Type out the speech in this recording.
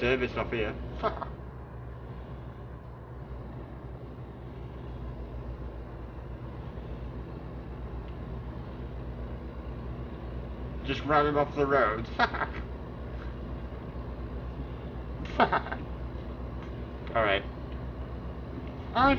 service off here. Just him off the road. Alright. I...